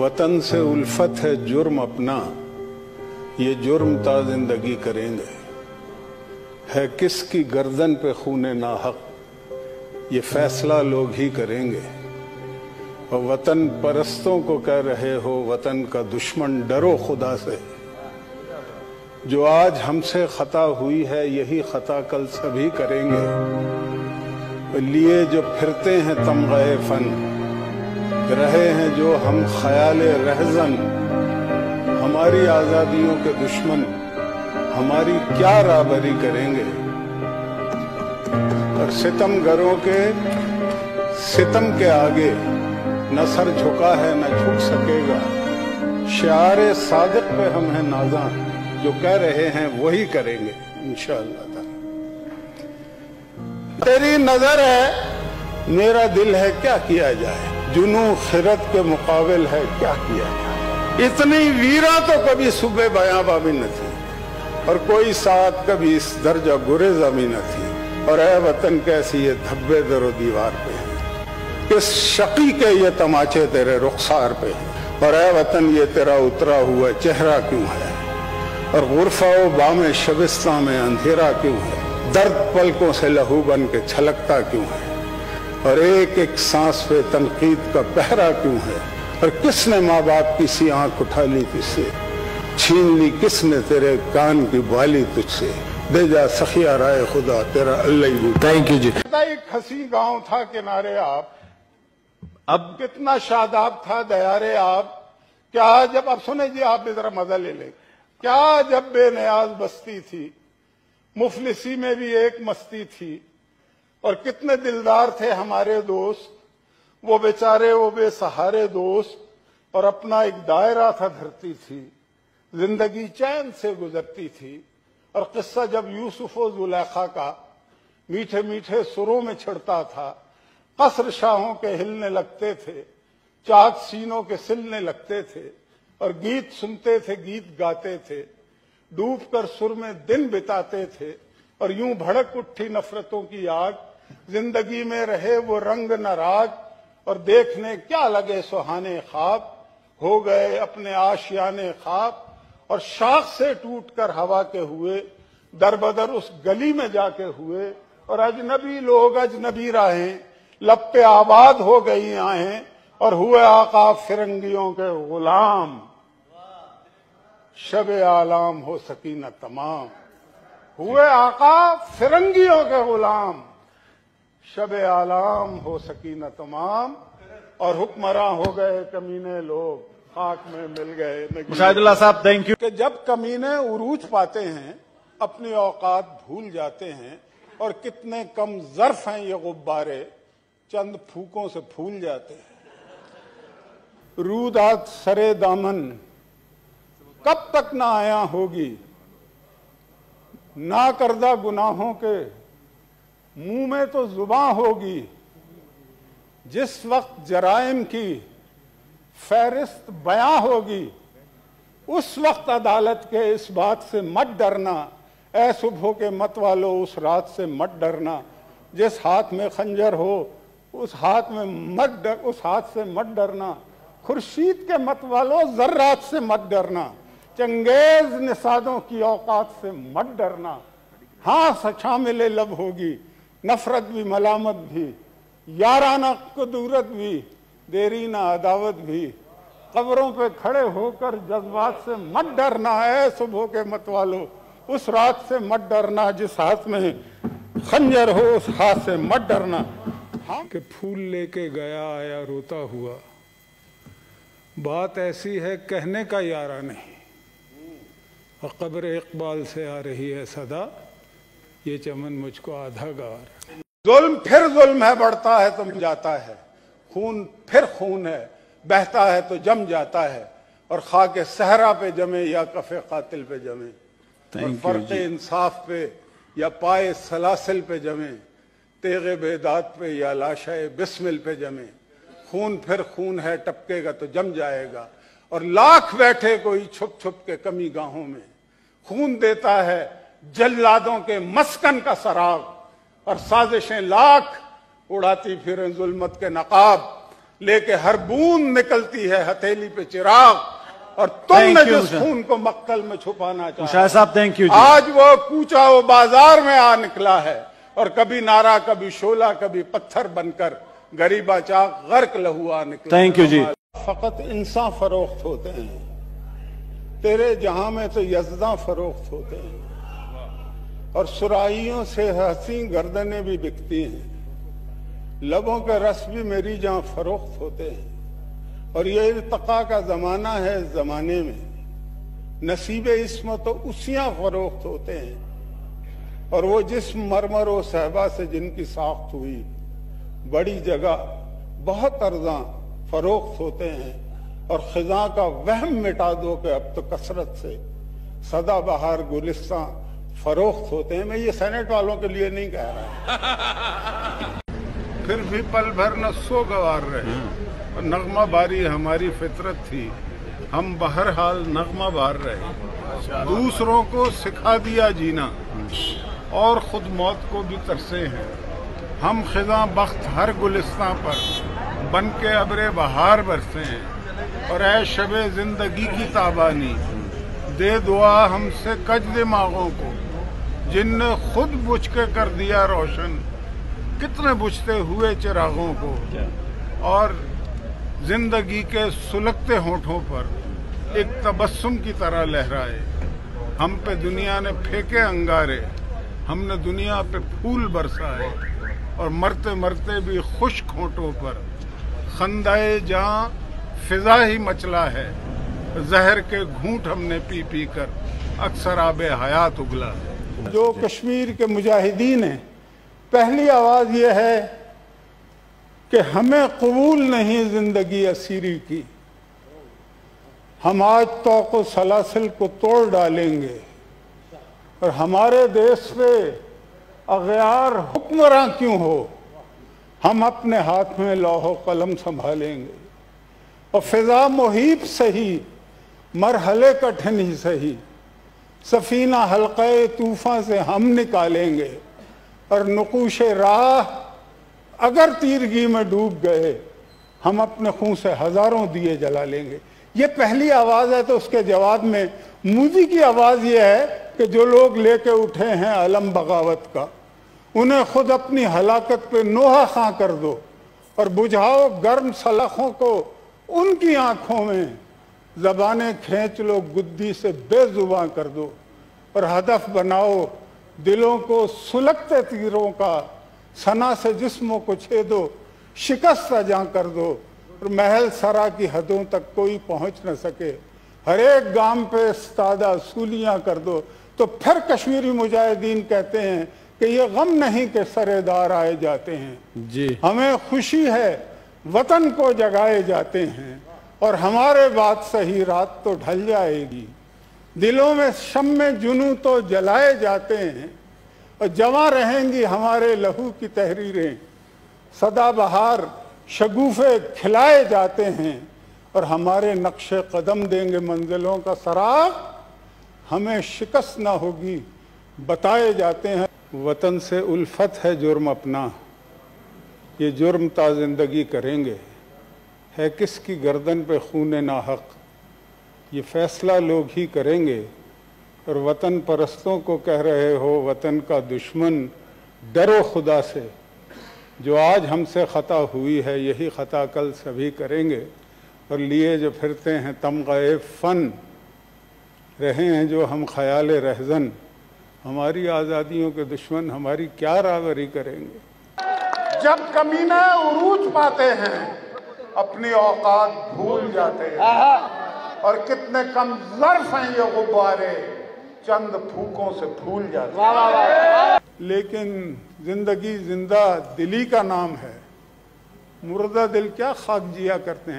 वतन से उल्फत है जुर्म अपना, ये जुर्म ता ज़िंदगी करेंगे। है किसकी गर्दन पे खूने नाहक ये फैसला लोग ही करेंगे। और वतन परस्तों को कह रहे हो, वतन का दुश्मन डरो खुदा से। जो आज हमसे खता हुई है, यही खता कल सभी करेंगे। लिए जो फिरते हैं तमगे फन रहे हैं जो हम ख्याल रहजन, हमारी आजादियों के दुश्मन, हमारी क्या राबरी करेंगे? और सितमगरों के, सितम के आगे न सर झुका है, न झुक सकेगा। शार सादक पे हम हैं नाजा जो कह रहे हैं वही करेंगे, इंशाअल्लाह तेरी नज़र है, मेरा दिल है, क्या किया जाए? जुनू खिरत के मुकाबल है, क्या किया जाए? इतनी वीरा तो कभी सुबह बयाबा भी न थी, और कोई साथ कभी इस दर्जा गुरेजा भी न थी। और ए वतन कैसी ये धब्बे दरो दीवार पे है? किस शकी के ये तमाचे तेरे रुखसार पे है? और ए वतन ये तेरा उतरा हुआ चेहरा क्यों है? और गुरफा बाम शबिस्ता में अंधेरा क्यों है? दर्द पलकों से लहू बन के छलकता क्यों है? और एक एक सांस पे तनकीद का पहरा क्यों है? और किसने माँ बाप की सी आँख उठा ली तुझसे? छीन ली किसने तेरे कान की बाली तुझसे? दे जा सखिया राय खुदा तेरा अल्लाह थैंक यू जी। एक हसी गाँव था किनारे आप। अब कितना शादाब था दयारे आप। क्या जब अब सुने जी आप भी जरा मज़ा ले ले। क्या जब बेनियाज बस्ती थी। मुफलिसी में भी एक मस्ती थी। और कितने दिलदार थे हमारे दोस्त। वो बेचारे, वो बेसहारे दोस्त। और अपना एक दायरा था धरती थी। ज़िंदगी चैन से गुजरती थी। और किस्सा जब यूसुफ जुलेखा का मीठे मीठे सुरों में छिड़ता था, कसर शाहों के हिलने लगते थे, चाक सीनों के सिलने लगते थे, और गीत सुनते थे, गीत गाते थे, डूब कर सुर में दिन बिताते थे, और यूँ भड़क उठी नफरतों की आग ज़िंदगी में रहे वो रंग न राग और देखने क्या लगे सुहाने ख्वाब। हो गए अपने आशियाने ख्वाब और शाख से टूटकर हवा के हुए दर बदर उस गली में जाके हुए और अजनबी लोग अजनबी राहें, लब पे आबाद हो गई आए और हुए आका फिरंगियों के गुलाम। शब आलाम हो सकी न तमाम। हुए आका फिरंगियों के गुलाम। शब आलाम हो सकी न तमाम और हुक्मरा हो गए कमीने लोग खाक में मिल गए साहब थैंक यू कि जब कमीने उरूज पाते हैं अपनी औकात भूल जाते हैं और कितने कम जर्फ हैं ये गुब्बारे चंद फूकों से फूल जाते हैं। रूदात सरे दामन कब तक ना आया होगी? ना करदा गुनाहों के मुँह में तो जुबा होगी। जिस वक्त जराइम की फहरिस्त बयां होगी, उस वक्त अदालत के इस बात से मत डरना। ए सुबह के मत वालो, उस रात से मत डरना। जिस हाथ में खंजर हो, उस हाथ में मत डर, उस हाथ से मत डरना। खुर्शीद के मत वालो, जर्रात से मत डरना। चंगेज निसादों की औकात से मत डरना। हाँ सचा मिले लब होगी। नफरत भी, मलामत भी, याराना कदूरत भी, देरी ना, अदावत भी। कब्रों पे खड़े होकर जज्बात से मत डरना है सुबह के मत वालों, उस रात से मत डरना, जिस हाथ में खंजर हो, उस हाथ से मत डरना। हाँ के फूल लेके गया आया रोता हुआ। बात ऐसी है, कहने का यारा नहीं। और कब्र इकबाल से आ रही है सदा। ये चमन मुझको आधा गार। जुल्म फिर जुल्म है बढ़ता है तो जाता है। खून फिर खून है बहता है तो जम जाता है। और खाके सहरा पे जमे या कफे कातिल पे जमे। और फ़र्क इंसाफ पे या पाए सलासिल पे जमे। तेगे बेदात पे या लाशाए बिस्मिल पे जमे। खून फिर खून है टपकेगा तो जम जाएगा। और लाख बैठे कोई छुप छुप के कमी गाहों में। खून देता है जल्लादों के मस्कन का सराग और साजिशें लाख उड़ाती फिर जुल्मत के नकाब लेके हर बूंद निकलती है हथेली पे चिराग और तुमने जिस खून को मक्कल में छुपाना चाहा। साहब थैंक यू आज वो कूचा वो बाज़ार में आ निकला है और कभी नारा कभी शोला कभी पत्थर बनकर गरीबा चाक गर्क लहुआ निकला थैंक यू जी। फकत इंसान फरोख्त होते हैं। तेरे जहाँ में तो यजदा फरोख्त होते हैं। और सुराइयों से हँसी गर्दनें भी बिकती हैं। लबों के रस भी मेरी जहाँ फरोख्त होते हैं। और ये इर्तका का जमाना है इस जमाने में। नसीब इसमें तो उसियाँ फरोख्त होते हैं। और वो जिस मरमर व सहबा से जिनकी साख्त हुई, बड़ी जगह, बहुत अर्जा फरोख्त होते हैं। और खिजा का वहम मिटा दो के अब तो कसरत से सदाबहार गुलिस्तां फरोख्त होते हैं। मैं ये सेनेट वालों के लिए नहीं कह रहा फिर भी पल भर न सो गवार रहे। और नगमा बारी हमारी फितरत थी। हम बहरहाल नगमा बार रहे। दूसरों को सिखा दिया जीना। और खुद मौत को भी तरसे हैं। हम खिजा बख्त हर गुलिस्तां पर बन के अबरे बहार बरसे हैं। और ऐ शब ज़िंदगी की ताबानी। दे दुआ हमसे कज दिमागों को। जिनने खुद बुझ के कर दिया रोशन कितने बुझते हुए चिरागों को? और ज़िंदगी के सुलगते होठों पर एक तबस्सुम की तरह लहराए। हम पे दुनिया ने फेंके अंगारे हमने दुनिया पे फूल बरसाए और मरते मरते भी खुश्क होठों पर खंदाए जहाँ फिजा ही मचला है जहर के घूंट हमने पी पी कर अक्सर आबे हयात उगला जो कश्मीर के मुजाहिदीन हैं पहली आवाज़ यह है कि हमें कबूल नहीं ज़िंदगी असीरी की। हम आज तो सलासिल को तोड़ डालेंगे और हमारे देश पे अगयार हुक्मरां क्यों हो हम अपने हाथ में लौहो कलम संभालेंगे। और फिजा मुहिब सही मरहले कठिन ही सही। सफीना हल्के तूफ़ान से हम निकालेंगे। और नकूश राह, अगर तीरगी में डूब गए, हम अपने खून से हज़ारों दिए जला लेंगे। ये पहली आवाज़ है तो उसके जवाब में मोदी की आवाज़ ये है कि जो लोग लेके उठे हैं अलम बगावत का, उन्हें खुद अपनी हलाकत पे नोहा खां कर दो और बुझाओ गर्म सलाखों को उनकी आँखों में। जबानें खींच लो गुद्दी से बेजुबान कर दो और हदफ बनाओ दिलों को सुलगते तीरों का सना से जिस्मों को छेदो शिकस्त अजा कर दो और महल सरा की हदों तक कोई पहुँच न सके। हर एक गाँव पे इस्तादा सूलियाँ कर दो। तो फिर कश्मीरी मुजाहिदीन कहते हैं कि ये गम नहीं कि सरेदार आए जाते हैं। जी। हमें खुशी है वतन को जगाए जाते हैं। और हमारे बात सही रात तो ढल जाएगी। दिलों में शम में जुनू तो जलाए जाते हैं और जमा रहेंगी हमारे लहू की तहरीरें। सदाबहार शगुफे खिलाए जाते हैं और हमारे नक्शे कदम देंगे मंजिलों का सराग। हमें शिकस्त ना होगी, बताए जाते हैं। वतन से उल्फत है जुर्म अपना, ये जुर्म ता ज़िंदगी करेंगे। है किसकी गर्दन पे खून नाहक? ये फैसला लोग ही करेंगे। और वतन परस्तों को कह रहे हो, वतन का दुश्मन, डरो खुदा से। जो आज हमसे ख़ता हुई है, यही ख़ता कल सभी करेंगे। और लिए जो फिरते हैं तमग़ फ़न। रहे हैं जो हम ख्याल रहजन। हमारी आज़ादियों के दुश्मन हमारी क्या रावरी करेंगे? जब कमीने उरूज पाते हैं अपनी औकात भूल जाते हैं। और कितने कम जर्फ हैं ये गुब्बारे चंद फूकों से फूल जाते हैं। लेकिन ज़िंदगी ज़िंदा दिली का नाम है। मुर्दा दिल क्या खाक जिया करते हैं।